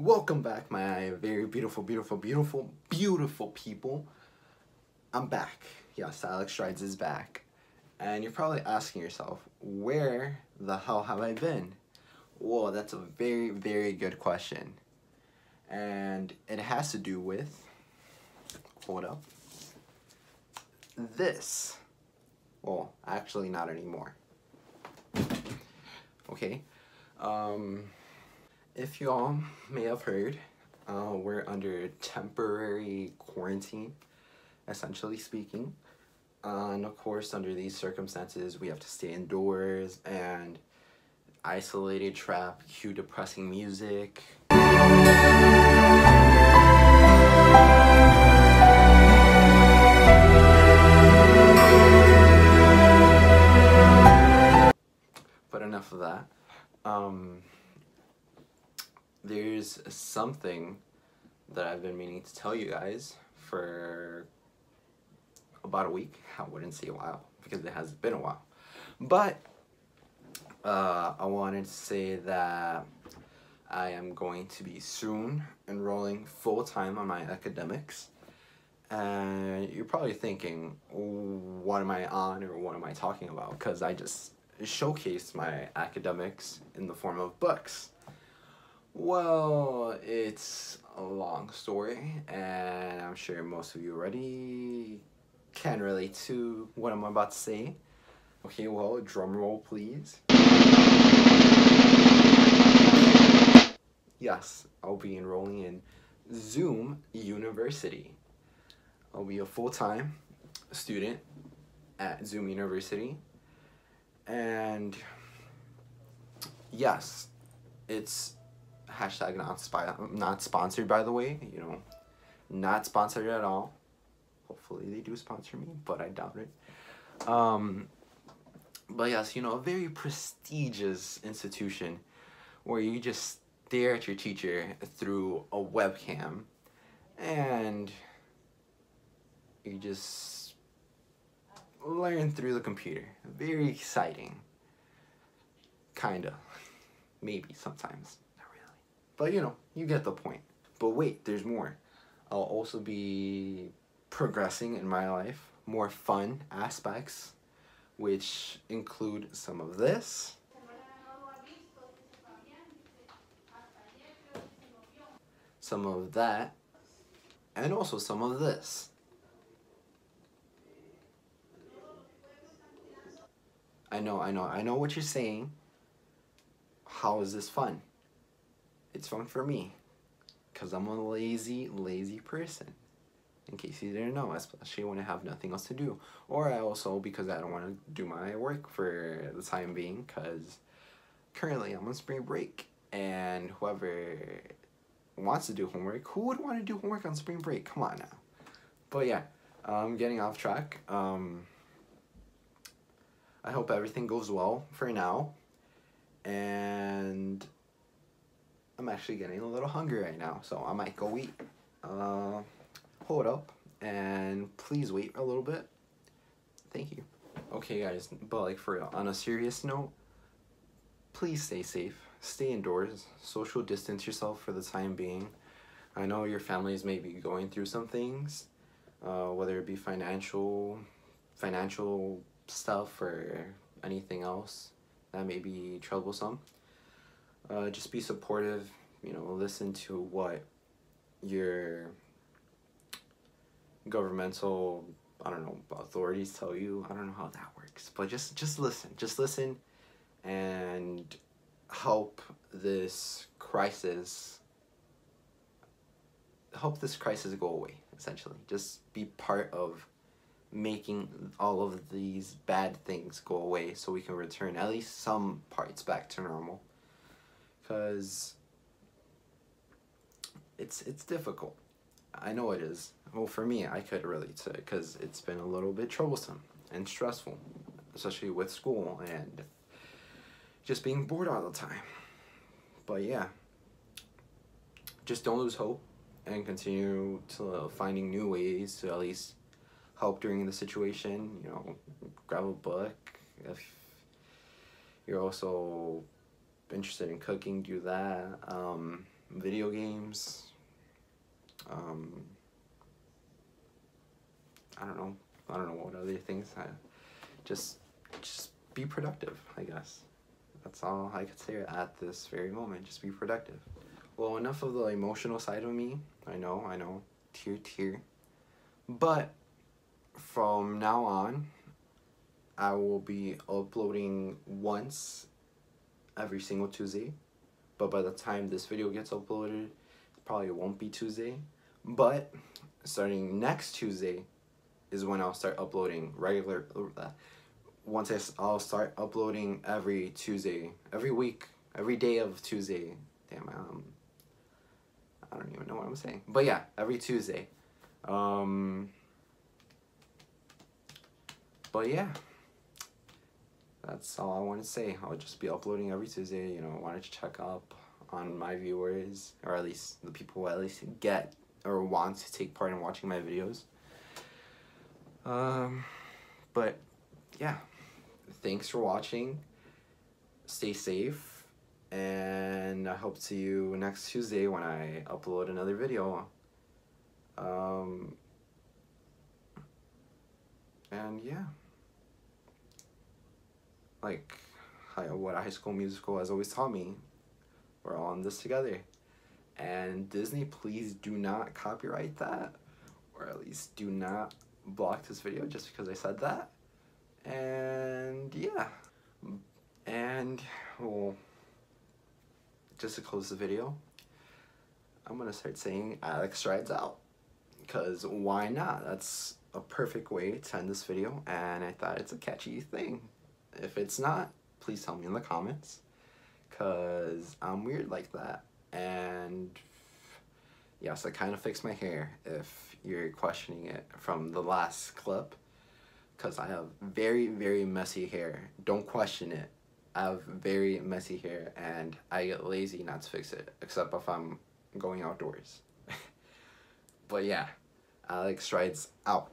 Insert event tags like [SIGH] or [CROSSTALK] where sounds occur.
Welcome back, my very beautiful, beautiful, beautiful, beautiful people. I'm back. Yes, Alex Strides is back. And you're probably asking yourself, where the hell have I been? Well, that's a very, very good question. And it has to do with, hold up, this. Well, actually, not anymore. Okay? Um, if y'all may have heard, uh, we're under temporary quarantine, essentially speaking. Uh, and of course, under these circumstances, we have to stay indoors and isolated, trap, cue depressing music. But enough of that. Um, there's something that I've been meaning to tell you guys for about a week. I wouldn't say a while because it has been a while. But uh, I wanted to say that I am going to be soon enrolling full time on my academics. And you're probably thinking, what am I on or what am I talking about? Because I just showcased my academics in the form of books. Well, it's a long story, and I'm sure most of you already can relate to what I'm about to say. Okay, well, drum roll, please. Yes, I'll be enrolling in Zoom University. I'll be a full-time student at Zoom University. And yes, it's hashtag not spy not sponsored by the way you know not sponsored at all. Hopefully they do sponsor me but i doubt it. Um but yes you know a very prestigious institution where you just stare at your teacher through a webcam and you just learn through the computer. Very exciting. Kinda. Maybe sometimes but you know, you get the point. But wait, there's more. I'll also be progressing in my life, more fun aspects, which include some of this. Some of that, and also some of this. I know, I know, I know what you're saying. How is this fun? It's fun for me because I'm a lazy, lazy person. In case you didn't know, especially when I have nothing else to do. Or I also, because I don't want to do my work for the time being, because currently I'm on spring break. And whoever wants to do homework, who would want to do homework on spring break? Come on now. But yeah, I'm getting off track. Um, I hope everything goes well for now. And I'm actually getting a little hungry right now, so I might go eat. Uh, hold up, and please wait a little bit. Thank you. Okay, guys, but like for real, on a serious note, please stay safe. Stay indoors. Social distance yourself for the time being. I know your families may be going through some things, uh, whether it be financial, financial stuff or anything else that may be troublesome uh, just be supportive you know listen to what your governmental i don't know authorities tell you. I don't know how that works but just just listen just listen and help this crisis help this crisis go away essentially. Just be part of making all of these bad things go away so we can return at least some parts back to normal. Because it's it's difficult. I know it is. Well, for me, I could relate to it because it's been a little bit troublesome and stressful, especially with school and just being bored all the time. But yeah, just don't lose hope and continue to finding new ways to at least help during the situation. You know, grab a book if you're also interested in cooking, do that. Um, video games. Um, I don't know. I don't know what other things. I just just be productive. I guess that's all I could say at this very moment. Just be productive. Well, enough of the emotional side of me. I know. I know. Tear, tear. But from now on, I will be uploading once every single Tuesday. But by the time this video gets uploaded, probably won't be Tuesday. But starting next Tuesday is when I'll start uploading regular. Uh, once I, I'll start uploading every Tuesday, every week, every day of Tuesday. Damn, um, I don't even know what I'm saying. But yeah, every Tuesday. Um, but yeah that's all I want to say. I'll just be uploading every Tuesday. You know, I wanted to check up on my viewers, or at least the people who at least get or want to take part in watching my videos. Um, but yeah, thanks for watching. Stay safe, and I hope to see you next Tuesday when I upload another video. Um, and yeah like what high school musical has always taught me we're all in this together. And disney please do not copyright that or at least do not block this video just because i said that. And yeah. And well just to close the video i'm gonna start saying Alex Strides out because why not? That's a perfect way to end this video and i thought it's a catchy thing. If it's not, please tell me in the comments. Because I'm weird like that. And yes, I kind of fixed my hair if you're questioning it from the last clip. Because I have very, very messy hair. Don't question it. I have very messy hair and I get lazy not to fix it. Except if I'm going outdoors. [LAUGHS] but yeah, Alex Strides out.